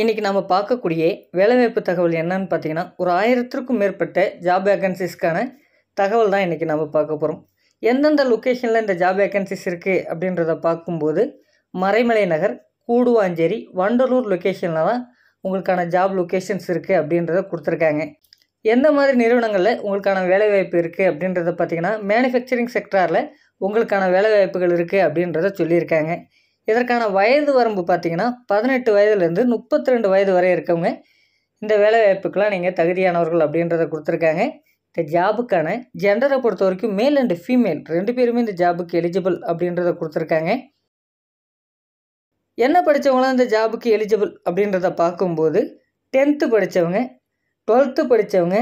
இன்றைக்கி நம்ம பார்க்கக்கூடிய வேலைவாய்ப்பு தகவல் என்னன்னு பார்த்தீங்கன்னா ஒரு ஆயிரத்திற்கும் மேற்பட்ட ஜாப் வேகன்சிஸ்க்கான தகவல் தான் இன்றைக்கி நம்ம பார்க்க போகிறோம் எந்தெந்த லொக்கேஷனில் இந்த ஜாப் வேகன்சிஸ் இருக்குது அப்படின்றத பார்க்கும்போது மறைமலை நகர் கூடுவாஞ்சேரி வண்டலூர் லொக்கேஷனில் தான் உங்களுக்கான ஜாப் லொக்கேஷன்ஸ் இருக்குது அப்படின்றத கொடுத்துருக்காங்க. எந்த மாதிரி நிறுவனங்களில் உங்களுக்கான வேலைவாய்ப்பு இருக்குது அப்படின்றத பார்த்தீங்கன்னா மேனுஃபேக்சரிங் செக்டாரில் உங்களுக்கான வேலைவாய்ப்புகள் இருக்குது அப்படின்றத சொல்லியிருக்காங்க. இதற்கான வயது வரம்பு பார்த்தீங்கன்னா பதினெட்டு வயதுலேருந்து முப்பத்தி ரெண்டு வயது வரை இருக்கவங்க இந்த வேலைவாய்ப்புக்கெலாம் நீங்கள் தகுதியானவர்கள் அப்படின்றத கொடுத்துருக்காங்க. இந்த ஜாபுக்கான ஜெண்டரை பொறுத்த வரைக்கும் மேல் அண்ட் ஃபீமேல் ரெண்டு பேருமே இந்த ஜாபுக்கு எலிஜிபிள் அப்படின்றத கொடுத்துருக்காங்க. என்ன படித்தவங்களாம் இந்த ஜாபுக்கு எலிஜிபிள் அப்படின்றத பார்க்கும்போது டென்த்து படித்தவங்க டுவெல்த்து படித்தவங்க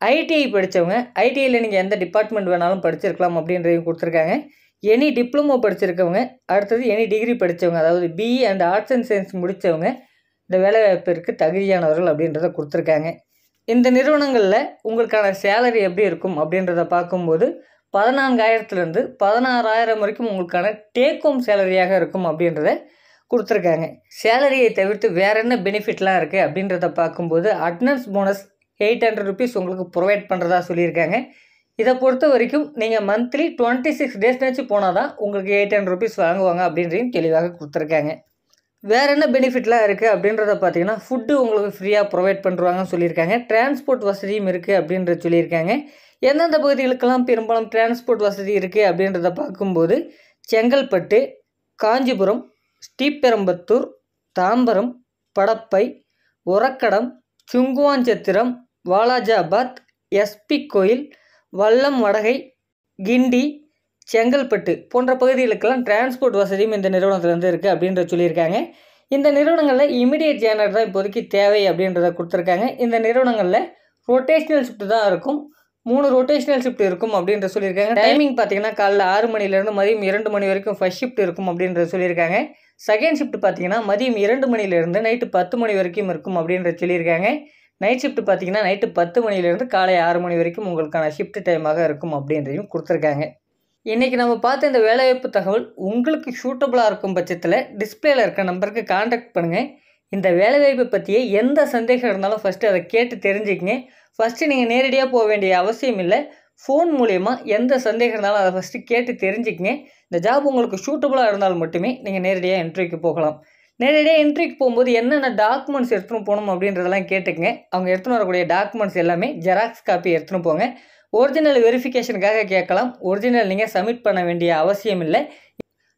ஐடிஐ படித்தவங்க ஐடிஐயில் நீங்கள் எந்த டிபார்ட்மெண்ட் வேணாலும் படிச்சிருக்கலாம் அப்படின்றதையும் கொடுத்துருக்காங்க. எனி டிப்ளமோ படிச்சிருக்கவங்க அடுத்தது எனி டிகிரி படித்தவங்க அதாவது BE and arts and science முடித்தவங்க இந்த வேலைவாய்ப்பிற்கு தகுதியானவர்கள் அப்படின்றத கொடுத்துருக்காங்க. இந்த நிறுவனங்களில் உங்களுக்கான சேலரி எப்படி இருக்கும் அப்படின்றத பார்க்கும்போது பதினான்காயிரத்துலேருந்து பதினாறாயிரம் வரைக்கும் உங்களுக்கான டேக் ஹோம் சேலரியாக இருக்கும் அப்படின்றத கொடுத்துருக்காங்க. சேலரியை தவிர்த்து வேறு என்ன பெனிஃபிட்லாம் இருக்குது அப்படின்றத பார்க்கும்போது attendance bonus eight hundred rupees உங்களுக்கு ப்ரொவைட் பண்ணுறதா சொல்லியிருக்காங்க. இதை பொறுத்த வரைக்கும் நீங்கள் மந்த்லி டுவெண்ட்டி சிக்ஸ் டேஸ்னாச்சும் போனால் தான் உங்களுக்கு எயிட் ஹண்ட்ரட் ருபீஸ் வாங்குவாங்க அப்படின்றையும் தெளிவாக கொடுத்துருக்காங்க. வேறு என்ன பெனிஃபிட்லாம் இருக்குது அப்படின்றத பார்த்தீங்கன்னா ஃபுட்டு உங்களுக்கு ஃப்ரீயாக ப்ரொவைட் பண்ணுறாங்கன்னு சொல்லியிருக்காங்க. டிரான்ஸ்போர்ட் வசதியும் இருக்குது அப்படின்றத சொல்லியிருக்காங்க. எந்தெந்த பகுதிகளுக்கெல்லாம் பெரும்பாலும் டிரான்ஸ்போர்ட் வசதி இருக்குது அப்படின்றத பார்க்கும்போது செங்கல்பட்டு காஞ்சிபுரம் ஸ்ரீபெரும்பத்தூர் தாம்பரம் படப்பை உரக்கடம் சுங்குவாஞ்சத்திரம் வாலாஜாபாத் எஸ்பி கோயில் வல்லம் வடகை கிண்டி செங்கல்பட்டு போன்ற பகுதிகளுக்கெல்லாம் டிரான்ஸ்போர்ட் வசதியும் இந்த நிறுவனத்துலேருந்து இருக்குது அப்படின்ற சொல்லியிருக்காங்க. இந்த நிறுவனங்களில் இமிடியேட் ஜேனர் தான் இப்போதைக்கு தேவை அப்படின்றத கொடுத்துருக்காங்க. இந்த நிறுவனங்களில் ரொட்டேஷ்னல் ஷிஃப்ட் தான் இருக்கும். மூணு ரொட்டேஷனல் ஷிஃப்ட் இருக்கும் அப்படின்ற சொல்லியிருக்காங்க. டைமிங் பார்த்தீங்கன்னா காலைல ஆறு மணிலேருந்து மதியம் இரண்டு மணி வரைக்கும் ஃபஸ்ட் ஷிஃப்ட் இருக்கும் அப்படின்றத சொல்லியிருக்காங்க. செகண்ட் ஷிஃப்ட் பார்த்தீங்கன்னா மதியம் இரண்டு மணிலேருந்து நைட்டு பத்து மணி வரைக்கும் இருக்கும் அப்படின்ற சொல்லியிருக்காங்க. நைட் ஷிஃப்ட் பார்த்தீங்கன்னா நைட்டு பத்து மணிலேருந்து காலை ஆறு மணி வரைக்கும் உங்களுக்கான ஷிஃப்ட் டைமாக இருக்கும் அப்படின்றதையும் கொடுத்துருக்காங்க. இன்றைக்கி நம்ம பார்த்த இந்த வேலைவாய்ப்பு தகவல் உங்களுக்கு சூட்டபுளாக இருக்கும் பட்சத்தில் டிஸ்பிளேல இருக்க நம்பருக்கு காண்டாக்ட் பண்ணுங்கள் இந்த வேலைவாய்ப்பை பற்றியே எந்த சந்தேகம் இருந்தாலும் ஃபஸ்ட்டு அதை கேட்டு தெரிஞ்சுக்கங்க. ஃபஸ்ட்டு நீங்கள் நேரடியாக போக வேண்டிய அவசியம் இல்லை. ஃபோன் மூலயமா எந்த சந்தேகம் இருந்தாலும் அதை ஃபஸ்ட்டு கேட்டு தெரிஞ்சுக்கங்க. இந்த ஜாப் உங்களுக்கு சூட்டபுளாக இருந்தால் மட்டுமே நீங்கள் நேரடியாக இன்டர்வியூக்கு போகலாம். நேரடியாக என்ட்ரிக்கு போகும்போது என்னென்ன டாக்குமெண்ட்ஸ் எடுத்துகிட்டு போகணும் அப்படின்றதெல்லாம் கேட்டுக்கங்க. அவங்க எடுத்துன்னு வரக்கூடிய டாக்குமெண்ட்ஸ் எல்லாமே ஜெராக்ஸ் காப்பி எடுத்துன்னு போங்க. ஒரிஜினல் வெரிஃபிகேஷனுக்காக கேட்கலாம். ஒரிஜினல் நீங்கள் சப்மிட் பண்ண வேண்டிய அவசியம் இல்லை.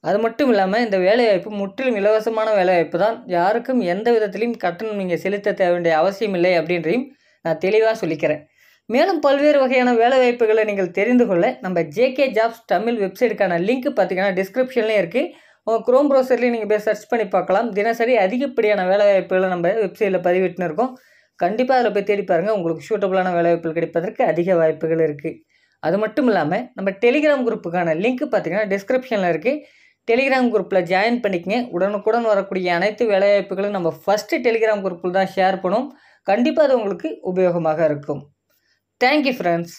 அது மட்டும் இல்லாமல் இந்த வேலைவாய்ப்பு முற்றிலும் இலவசமான வேலைவாய்ப்பு தான். யாருக்கும் எந்த விதத்திலையும் கட்டணம் நீங்கள் செலுத்த தேவை வேண்டிய அவசியம் இல்லை அப்படின்றையும் நான் தெளிவாக சொல்லிக்கிறேன். மேலும் பல்வேறு வகையான வேலைவாய்ப்புகளை நீங்கள் தெரிந்து கொள்ள நம்ம ஜேகே ஜாப்ஸ் தமிழ் வெப்சைட்டுக்கான லிங்க் பார்த்தீங்கன்னா டிஸ்கிரிப்ஷன்லேயும் இருக்குது குரோம் ப்ரௌசர்லேயும் நீங்கள் போய் சர்ச் பண்ணி பார்க்கலாம். தினசரி அதிகப்படியான வேலைவாய்ப்புகளை நம்ம வெப்சைட்டில் பதிவிட்டுன்னு இருக்கோம். கண்டிப்பாக அதில் போய் தேடி பாருங்கள் உங்களுக்கு சூட்டபுளான வேலைவாய்ப்புகள் கிடைப்பதற்கு அதிக வாய்ப்புகள் இருக்குது அது மட்டும் இல்லாமல் நம்ம டெலிகிராம் குரூப்புக்கான லிங்க் பார்த்தீங்கன்னா டிஸ்கிரிப்ஷனில் இருக்குது டெலிகிராம் குரூப்பில் ஜாயின் பண்ணிக்கங்க. உடனுக்குடன் வரக்கூடிய அனைத்து வேலைவாய்ப்புகளும் நம்ம ஃபஸ்ட்டு டெலிகிராம் குரூப்பில் தான் ஷேர் பண்ணுவோம் கண்டிப்பாக அது உங்களுக்கு உபயோகமாக இருக்கும். Thank you friends